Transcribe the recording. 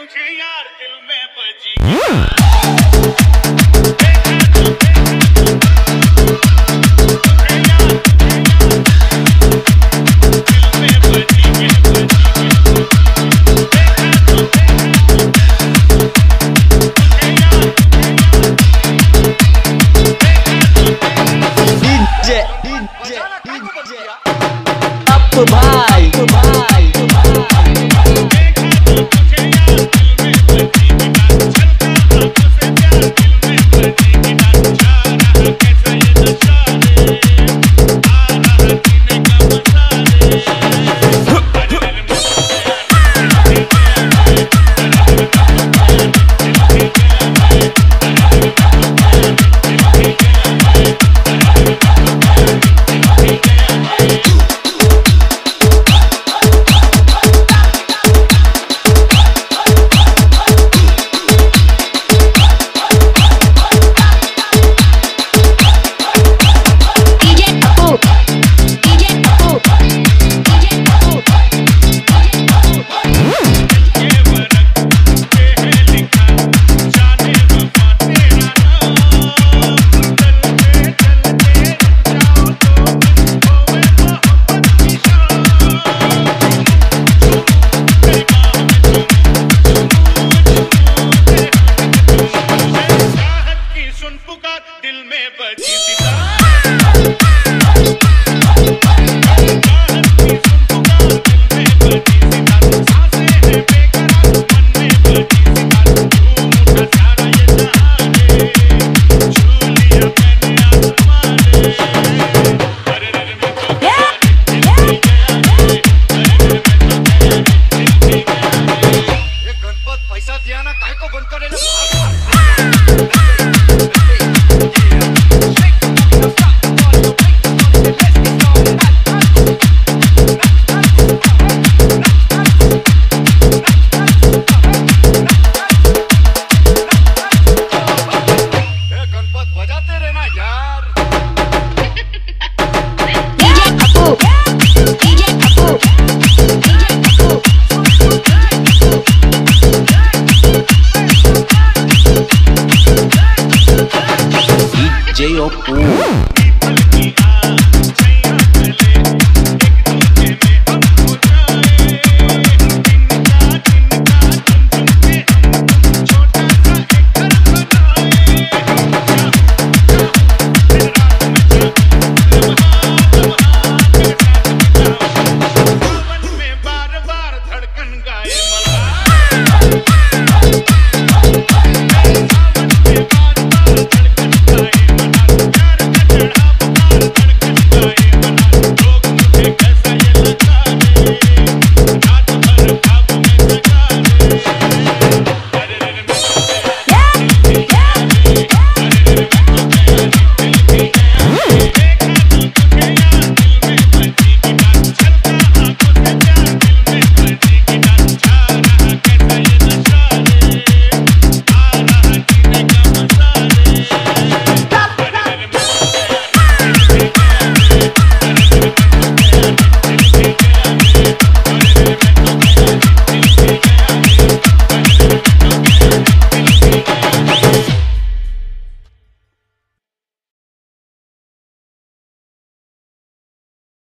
तुझे यार दिल में बजी। भाई भाई। दिल meu cu.